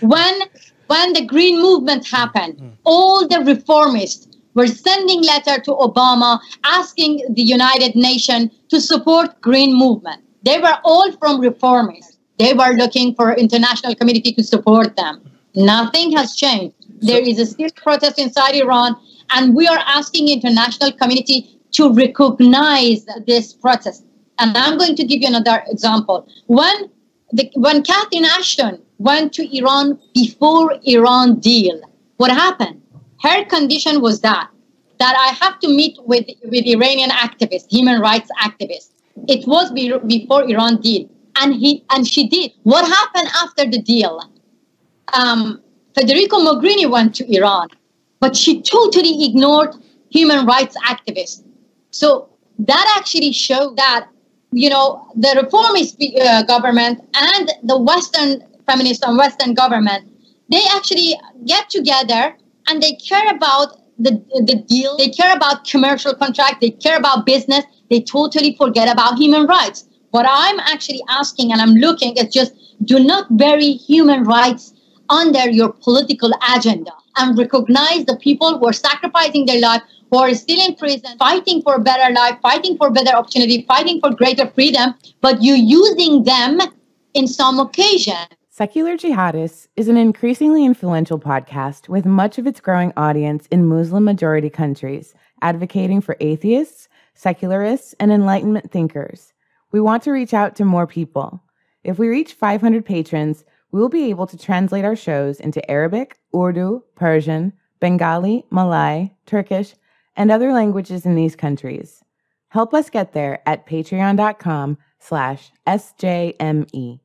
When when the green movement happened, mm. all the reformists were sending letter to Obama asking the United Nations to support green movement. They were all from reformists. They were looking for international community to support them. Nothing has changed. There is a still protest inside Iran, and we are asking international community to recognize this protest. And I'm going to give you another example. When the, when Catherine Ashton went to Iran before Iran deal, what happened? Her condition was that that I have to meet with with Iranian activists, human rights activists. It was be, before Iran deal, and he and she did. What happened after the deal? Um, Federica Mogherini went to Iran, but she totally ignored human rights activists. So that actually showed that you know the reformist uh, government and the Western feminist and Western government they actually get together and they care about the, the deal. They care about commercial contract. They care about business. They totally forget about human rights. What I'm actually asking and I'm looking is just do not bury human rights under your political agenda and recognize the people who are sacrificing their life, who are still in prison, fighting for a better life, fighting for better opportunity, fighting for greater freedom, but you using them in some occasion Secular Jihadists is an increasingly influential podcast with much of its growing audience in Muslim majority countries, advocating for atheists, secularists, and Enlightenment thinkers. We want to reach out to more people. If we reach 500 patrons, we will be able to translate our shows into Arabic, Urdu, Persian, Bengali, Malay, Turkish, and other languages in these countries. Help us get there at patreon.com slash SJME.